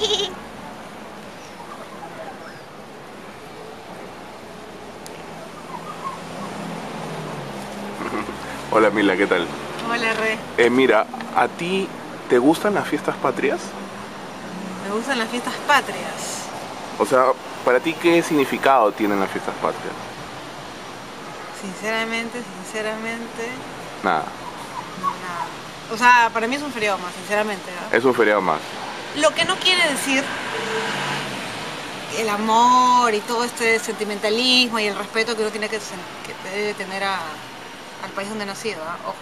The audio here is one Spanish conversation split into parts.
Hola Mila, ¿qué tal? Hola, Re. Eh, mira, ¿a ti te gustan las fiestas patrias? Me gustan las fiestas patrias. O sea, para ti, ¿qué significado tienen las fiestas patrias? Sinceramente, sinceramente, Nada, no, nada. O sea, para mí es un feriado más, sinceramente. ¿no? es un feriado más. Lo que no quiere decir el amor y todo este sentimentalismo y el respeto que uno tiene que, sen- que debe tener a- al país donde nacido, ¿ah? ojo.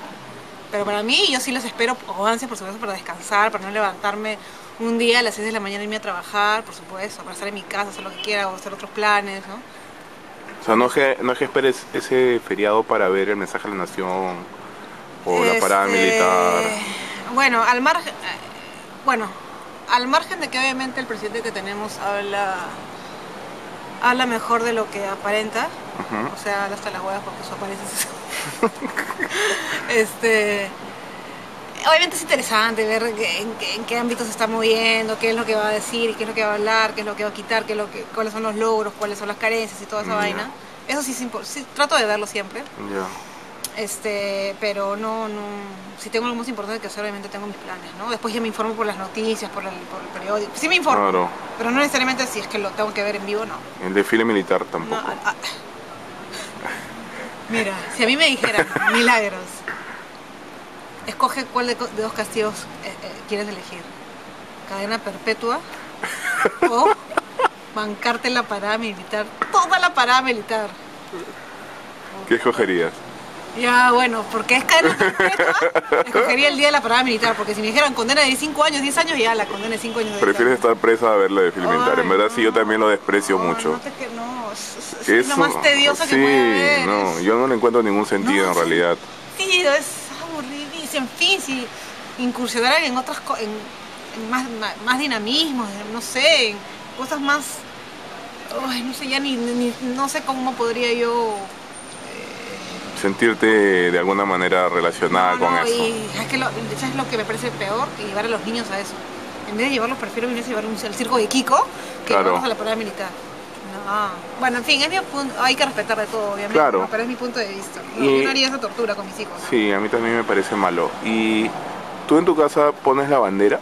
Pero para mí, yo sí los espero con ansias, por supuesto, para descansar, para no levantarme un día a las 6 de la mañana y irme a trabajar, por supuesto, para estar en mi casa, hacer lo que quiera o hacer otros planes, ¿no? O sea, no es que, no es que esperes ese feriado para ver el mensaje de la nación o la parada Este, militar. Bueno, al margen, bueno, al margen de que obviamente el presidente que tenemos habla, habla mejor de lo que aparenta, o sea, habla hasta las huevas porque su apariencia es este, obviamente es interesante ver en, qué, en qué ámbito se está moviendo, qué es lo que va a decir, qué es lo que va a hablar, qué es lo que va a quitar, qué es lo que, cuáles son los logros, cuáles son las carencias y toda esa vaina. Eso sí, es sí, trato de verlo siempre. Ya. Este, pero no, no, si tengo algo más importante que hacer, obviamente tengo mis planes, ¿no? Después ya me informo por las noticias, por el, por el periódico. Sí me informo, Claro. pero no necesariamente si es que lo tengo que ver en vivo, no. El desfile militar tampoco. ah, ah. Mira, si a mí me dijeran, milagros, escoge cuál de dos castigos eh, eh, quieres elegir. Cadena perpetua o bancarte la parada militar, toda la parada militar. ¿Qué escogerías? Ya, bueno, porque es cadena perpetua, escogería el día de la parada militar, porque si me dijeran condena de 5 años, 10 años, ya la condena de 5 años. de Prefieres estar presa a ver la desfile militar. En verdad sí, yo no. también lo desprecio No, mucho. No, te no, es, lo más tedioso que puede haber. no, yo no le encuentro ningún sentido No, en sí. realidad. Sí, es aburridísimo. En fin, si incursionaran en otras cosas, en, en más, más, más dinamismo, no sé, en cosas más. Ay, no sé, ya ni, ni- no sé cómo podría yo. Sentirte de alguna manera relacionada No, con eso. Y es que lo, ¿sabes lo que me parece peor? Llevar a los niños a eso. En vez de llevarlos, prefiero venir a llevar un- al circo de Kiko que Claro. a la parada militar. No. Bueno, en fin, es mi punto. Hay que respetar de todo, obviamente. Claro. Pero es mi punto de vista. No, Y- no haría esa tortura con mis hijos. ¿no? Sí, a mí también me parece malo. ¿Y tú en tu casa pones la bandera?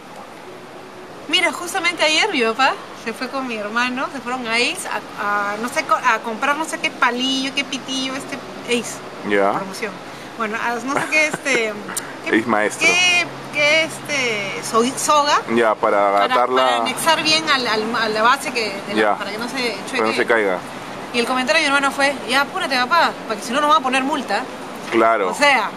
Mira, justamente ayer mi papá se fue con mi hermano, se fueron a Ace a, a, no sé, a comprar no sé qué palillo, qué pitillo, este Ace, Ya. promoción. Bueno, a no sé qué este... qué- Ace maestro. Qué, qué, este so- soga Ya, para para, agarrarla, para anexar bien al, al- a la base que, la- Ya. para que no se para no chueque. se caiga. Y el comentario de mi hermano fue, ya apúrate papá, para que si no nos van a poner multa. Claro. O sea,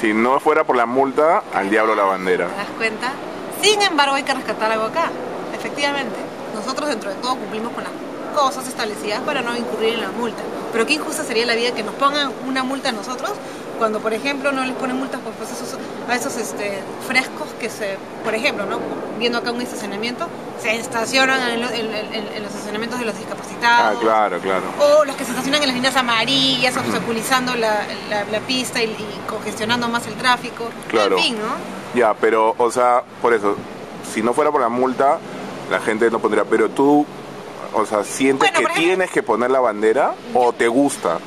si no fuera por la multa, al diablo la bandera. ¿Te das cuenta? Sin embargo, hay que rescatar algo acá. Efectivamente, nosotros dentro de todo cumplimos con las cosas establecidas para no incurrir en la multa. Pero qué injusta sería la vida que nos pongan una multa a nosotros cuando, por ejemplo, no les ponen multas por pues, esos, a esos este, frescos que se, por ejemplo, ¿no? viendo acá un estacionamiento, se estacionan en, lo- en- en- en los estacionamientos de los Ah, discapacitados. claro, claro. O los que se estacionan en las líneas amarillas, obstaculizando la, la- la pista y, y congestionando más el tráfico. Claro. En fin, ¿no? Ya, pero, o sea, por eso, si no fuera por la multa, la gente no pondría. Pero tú, o sea, ¿sientes Bueno, que ejemplo- tienes que poner la bandera o te gusta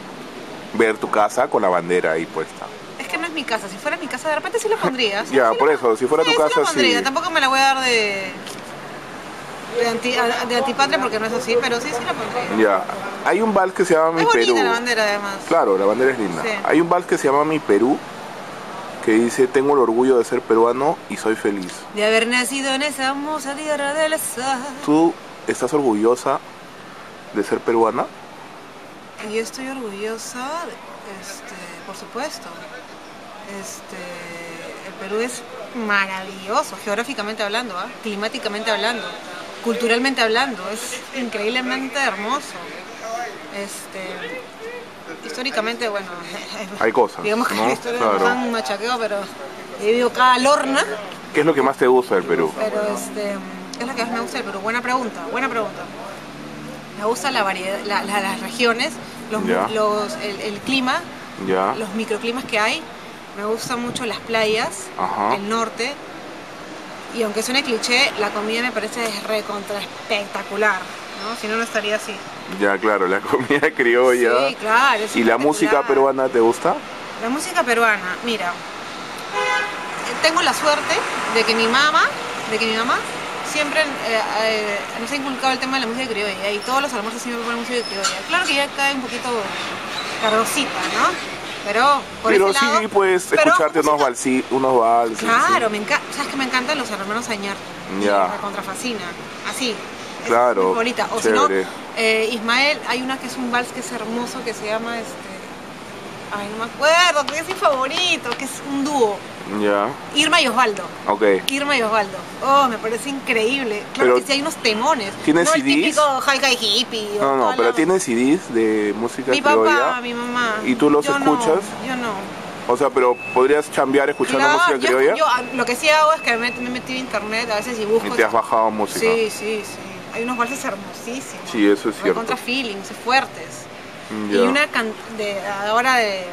ver tu casa con la bandera ahí puesta? Es que no es mi casa. Si fuera mi casa, de repente sí lo pondría. Sí, Ya, sí por eso, si fuera sí, tu sí casa, lo pondría. sí. Tampoco me la voy a dar de. De, anti, de antipatria porque no es así, pero sí, sí la pondría. Ya, hay un vals que se llama Mi Es Perú. la bandera, además. Claro, la bandera es linda. Sí. Hay un vals que se llama Mi Perú, que dice, tengo el orgullo de ser peruano y soy feliz. De haber nacido en esa hermosa tierra del sal. ¿Tú estás orgullosa de ser peruana? Y yo estoy orgullosa, este, por supuesto. Este, el Perú es maravilloso, geográficamente hablando, ¿ah? climáticamente hablando, culturalmente hablando, es increíblemente hermoso. Este, históricamente, bueno, Hay cosas, digamos que ¿no? la historia Claro. nos han machaqueado, pero he vivido cada lorna, ¿Qué es lo que más te gusta del Perú? pero este, ¿qué es lo que más me gusta del Perú? Buena pregunta, buena pregunta. Me gusta la variedad, la- la- las regiones, los, los- el, el clima, los microclimas que hay. Me gustan mucho las playas, Ajá. el norte. Y aunque suene cliché, la comida me parece recontra espectacular, ¿no? Si no, no estaría así. Ya, claro, la comida criolla. Sí, claro. es ¿Y la música peruana te gusta? La música peruana, mira, tengo la suerte de que mi mamá, de que mi mamá siempre eh, eh, nos ha inculcado el tema de la música criolla y todos los almuerzos siempre ponen música criolla. Claro que ya cae un poquito cargosita, ¿no? Pero por Pero sí lado, puedes pero escucharte unos, valsi, unos valses. Claro, sí. me encanta, sabes que me encantan los hermanos Añar. Ya. Contrafascina, así. es Claro, muy bonita. O si no, eh, Ismael, hay una que es un vals que es hermoso que se llama este. Ay, no me acuerdo, que es mi favorito, que es un dúo. Ya, Irma y Osvaldo. ok. Irma y Osvaldo. Oh, me parece increíble. Claro Pero- que sí hay unos temones. ¿Tienes no el CDs? típico hi hi hippie. o No, no, pero la- tienes CDs de música Mi criolla. papá, mi mamá. ¿Y tú los Yo no, escuchas? yo no. O sea, pero podrías chambear escuchando Claro, música yo- criolla yo, ah, lo que sí hago es que me, me he metido a internet a veces y busco. y te has bajado música. Sí, sí, sí. Hay unos valses hermosísimos. Sí, eso es cierto. Contra feelings, fuertes. Ya. Y una can- de ahora de,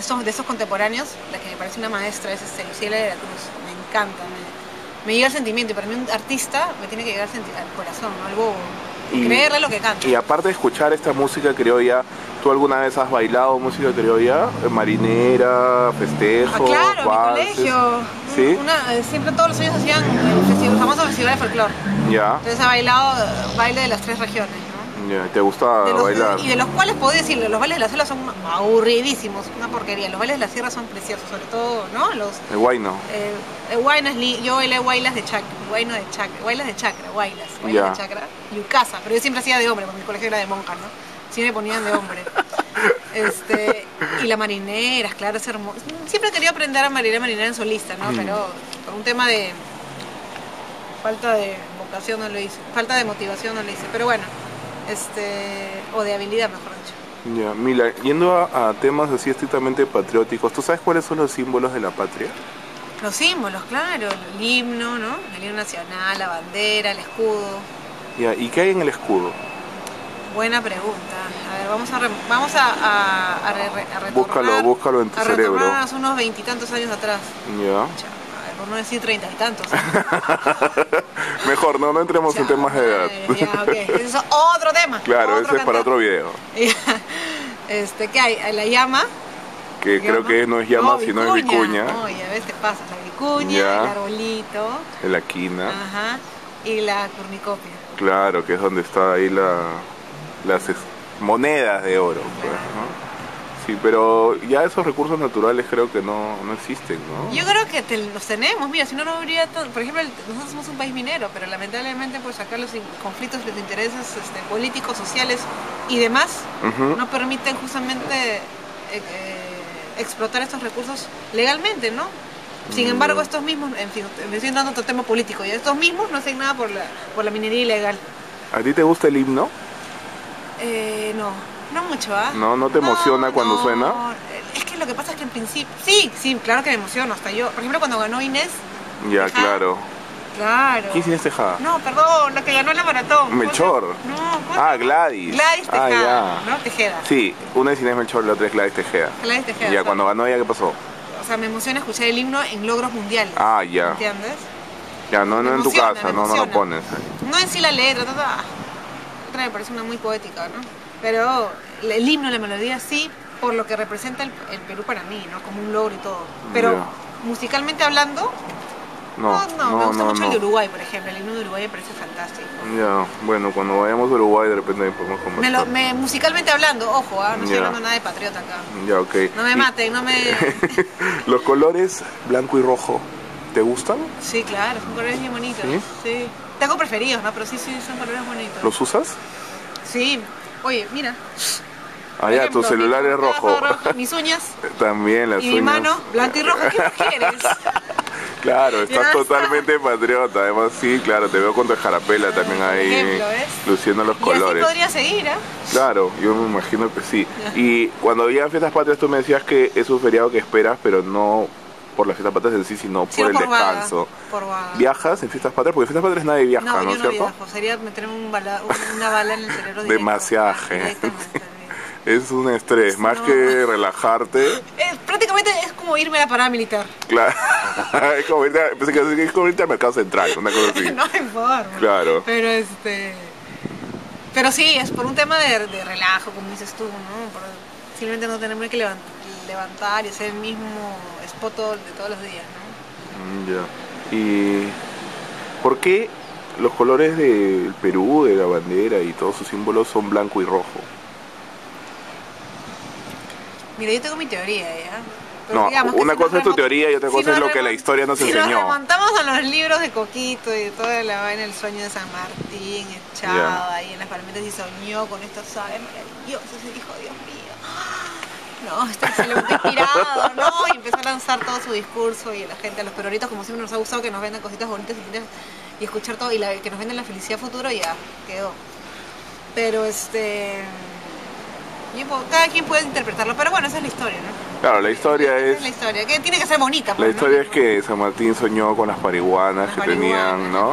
de, esos, de esos contemporáneos, la que me parece una maestra es este, Luciela de la Cruz. Me encanta, me, me llega el sentimiento. Y para mí un artista me tiene que llegar al, corazón, ¿no? algo Y- creerle lo que canta. Y aparte de escuchar esta música criolla, ¿tú alguna vez has bailado música criolla? Eh, Marinera, festejos, Ah, claro, en mi colegio. ¿Sí? Una- eh, siempre todos los años hacían el, el famoso festival de folclore. Ya, Entonces ha bailado eh, baile de las tres regiones, ¿Te gusta De los- bailar? y de los cuales puedo decirle, los bailes de la selva son aburridísimos, una porquería. Los bailes de la sierra son preciosos, sobre todo, ¿no? Los El guayno. eh, eh, guainas, li- yo bailé guailas de chacra, guayno de chacra, guailas de chacra, guailas, guailas Ya. de chacra, yucasa, pero yo siempre hacía de hombre, porque mi colegio era de monjas, ¿no? Siempre ponían de hombre. Este, y la marinera, claro, es hermoso. Siempre he querido aprender a marinar, marinar en solista, ¿no? Mm. Pero por un tema de falta de vocación no lo hice, falta de motivación no lo hice, pero bueno, este, o de habilidad, mejor dicho. Ya, Mila, yendo a, a temas así estrictamente patrióticos, ¿tú sabes cuáles son los símbolos de la patria? Los símbolos, claro, el himno, ¿no? El himno nacional, la bandera, el escudo. Ya, ¿y qué hay en el escudo? Buena pregunta. A ver, vamos a, re- vamos a, a, a re- a retornar. Búscalo, búscalo en tu a cerebro. unos veintitantos años atrás. Ya. Por no decir treinta y tantos. Mejor, no, no entremos en temas de edad. Ya, ok. Ese es otro tema. Claro, otro ese es para otro video. Este, ¿qué hay? La llama. Que creo que no es llama, sino es vicuña. No, ya ves, te pasas. La vicuña, Ya. el arbolito. En la quina. Ajá. Y la cornucopia. Claro, que es donde está ahí la, las monedas de oro. pues. ¿no? Sí, pero ya esos recursos naturales creo que no, no existen, ¿no? Yo creo que te- los tenemos, mira, si no, no habría tan- Por ejemplo, nosotros somos un país minero, pero lamentablemente por sacar los conflictos, los intereses este, políticos, sociales y demás, no permiten justamente eh, eh, explotar estos recursos legalmente, ¿no? Sin Mm. embargo, estos mismos, en fin, me estoy dando otro tema político, y estos mismos no hacen nada por la, por la minería ilegal. ¿A ti te gusta el himno? Eh, no, no mucho, ¿ah? No, ¿no te emociona cuando no. suena? Es que lo que pasa es que en principio, sí, sí, claro que me emociono, hasta yo. Por ejemplo, cuando ganó Inés, Ya, Ajá. claro. claro. ¿Quién es Inés Tejada? No, perdón, la que ganó la maratón. Melchor. No, ¿cómo se Ah? Gladys. Gladys Ah, Tejada, ya. ¿no? Tejeda. Sí, una es Inés Melchor, la otra es Gladys Tejeda. Gladys Tejeda. Ya, cuando ganó ella, ¿qué pasó? O sea, me emociona escuchar el himno en logros mundiales. Ah, ya. ¿Entiendes? Ya, no, no en tu casa, no, no lo pones. No en sí la letra, ta, letra me parece una muy poética, ¿no? Pero el himno, la melodía, sí, por lo que representa el, el Perú para mí, ¿no? Como un logro y todo. Pero Ya. musicalmente hablando, No, no, no, me gusta no, mucho el de. Uruguay, por ejemplo. El himno de Uruguay me parece fantástico. Ya, bueno, cuando vayamos a Uruguay de repente ahí podemos conversar. Me lo- me- musicalmente hablando, ojo, ¿ah? no estoy hablando nada de patriota acá. Ya, ok. No me maten, no me... Los colores blanco y rojo, ¿te gustan? Sí, claro, son colores bien bonitos. ¿Sí? Sí. Tengo preferidos, ¿no? Pero sí, sí, son colores bonitos. ¿Los usas? Sí. Oye, mira. Ah, ya, ejemplo, tu celular es rojo. Mis uñas También las y mi uñas. mano, blanco y rojo. ¿Qué quieres? Claro, estás Ya totalmente patriota. Además, sí, claro, te veo con tu jarapela también ahí, ejemplo, luciendo los Y así colores. podría seguir, ¿ah? Claro, yo me imagino que sí. Y cuando llegan fiestas patrias, tú me decías que es un feriado que esperas, pero no por las fiestas patrias en sí, sino por el vaga, descanso. por vaga. ¿Viajas en fiestas patrias? Porque en fiestas patrias nadie viaja, ¿no, No, yo es no cierto? viajo. Sería meterme un bala- una bala en el cerebro directo. Demasiaje. Directamente, Es un estrés, más No. que relajarte. Es- prácticamente es como irme a la parada militar. Claro. es como irte, es como irte al mercado central, una cosa así. no hay forma. Claro. Pero este. Pero sí, es por un tema de, de relajo, como dices tú, ¿no? Por simplemente no tenerme que levan- levantar y hacer el mismo spot todo- de todos los días, ¿no? Mm, Ya. ¿Y por qué los colores del Perú, de la bandera y todos sus símbolos son blanco y rojo? Mira, yo tengo mi teoría, ¿ya? Pero No, digamos una si cosa es tu teoría y otra si cosa es lo que la historia nos si enseñó. nos remontamos a los libros de Coquito y toda la vaina, el sueño de San Martín, echado Ya. ahí en las palmeras y soñó con estas aves maravillosas y dijo, Dios mío, no, este levantó inspirado, ¿no? Y empezó a lanzar todo su discurso y la gente, a los peroritos, como siempre nos ha gustado que nos vendan cositas bonitas y, escuchar todo y la- que nos venden la felicidad futuro, ya quedó. Pero este. Cada quien puede interpretarlo, pero bueno, esa es la historia, ¿no? Claro, la historia Esa es... es la historia, que tiene que ser bonita. La pues, ¿no? historia es que San Martín soñó con las marihuanas Las que tenían, ¿no?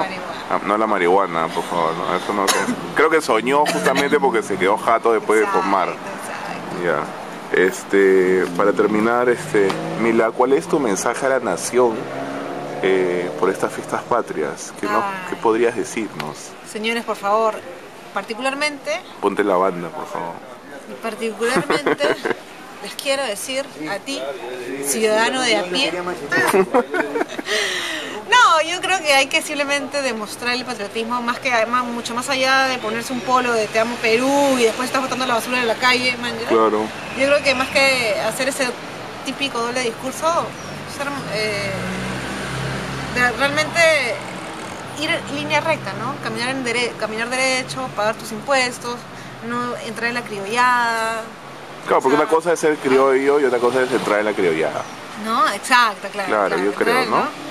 Ah, no la marihuana, por favor, no, eso no sé. Creo que soñó justamente porque se quedó jato después de Exacto, exacto. Ya. Este, para terminar, este, Mila, ¿cuál es tu mensaje a la nación eh, por estas fiestas patrias? ¿Qué, no- Ay. qué podrías decirnos? Señores, por favor, particularmente, Ponte la banda, por favor. particularmente les quiero decir a ti, ciudadano de a pie. No, yo creo que hay que simplemente demostrar el patriotismo más que más, mucho más allá de ponerse un polo de te amo Perú y después estás botando la basura en la calle, man. Claro. Yo creo que más que hacer ese típico doble discurso, ser, eh, de realmente ir en línea recta, ¿no? Caminar, en dere- caminar derecho, pagar tus impuestos, no entrar en la criollada. Claro, porque O sea, una cosa es ser criollo y otra cosa es entrar en la criollada. No, exacto, claro. Claro, yo creo, ¿no?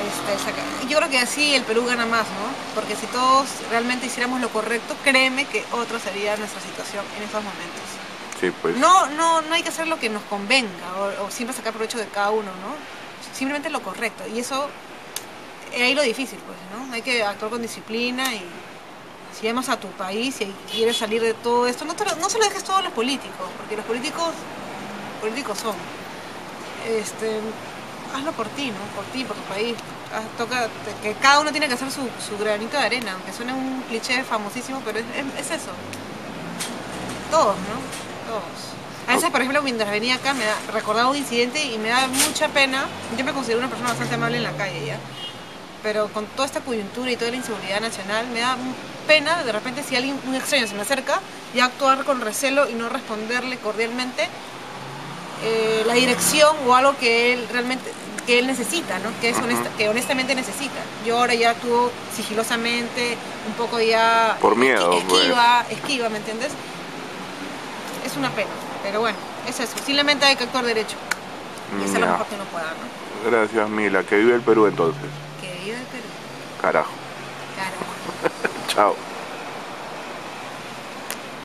Este, yo creo que así el Perú gana más, ¿no? Porque si todos realmente hiciéramos lo correcto, créeme que otra sería nuestra situación en estos momentos. Sí, pues. No, no, no hay que hacer lo que nos convenga o, o siempre sacar provecho de cada uno, ¿no? Simplemente lo correcto. Y eso, eh, ahí lo difícil, pues, ¿no? Hay que actuar con disciplina y si amas a tu país y quieres salir de todo esto, no, te lo- no se lo dejes todo a los políticos, porque los políticos, políticos son. Este, hazlo por ti, ¿no? Por ti, por tu país. Haz- toca, que cada uno tiene que hacer su, su granito de arena, aunque suene un cliché famosísimo, pero es, es- es eso. Todos, ¿no? Todos. A veces, por ejemplo, mientras venía acá me da, recordaba un incidente y me da mucha pena. Yo me considero una persona bastante amable en la calle, ¿ya? Pero con toda esta coyuntura y toda la inseguridad nacional, me da pena de repente si alguien, un extraño se me acerca, ya actuar con recelo y no responderle cordialmente eh, la dirección o algo que él realmente que él necesita, ¿no? Que es honesta- que honestamente necesita. Yo ahora ya actúo sigilosamente, un poco ya Por miedo, esqui- esquiva, esquiva, ¿me entiendes? Es una pena, pero bueno, es eso. Simplemente hay que actuar derecho y hacer lo mejor que uno pueda, ¿no? Gracias, Mila. Que vive el Perú entonces. Que viva el Perú. Carajo. Carajo. Chao.